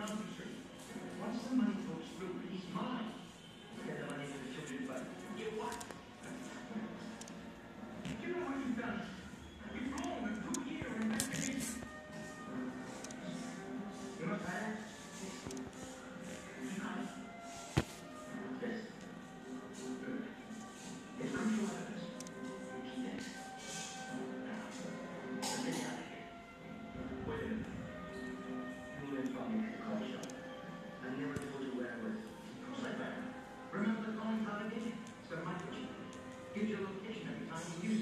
What is the gives your location every time you use